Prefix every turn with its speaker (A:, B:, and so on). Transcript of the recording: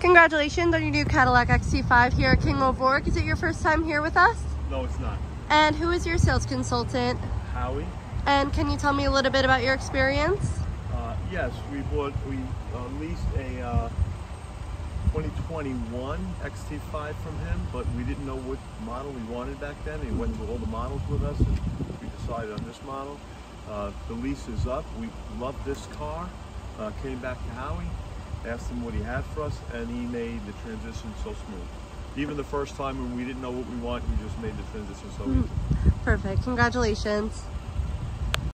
A: Congratulations on your new Cadillac XT5 here at King O'Rourke. Is it your first time here with us?
B: No, it's not.
A: And who is your sales consultant?
B: Howie?
A: And can you tell me a little bit about your experience?
B: Uh, yes, we bought, we uh, leased a uh, 2021 XT5 from him, but we didn't know what model we wanted back then. He went through all the models with us and we decided on this model. Uh, the lease is up. We love this car. Uh, came back to Howie, asked him what he had for us, and he made the transition so smooth. Even the first time when we didn't know what we want, he just made the transition so mm. easy.
A: Perfect. Congratulations.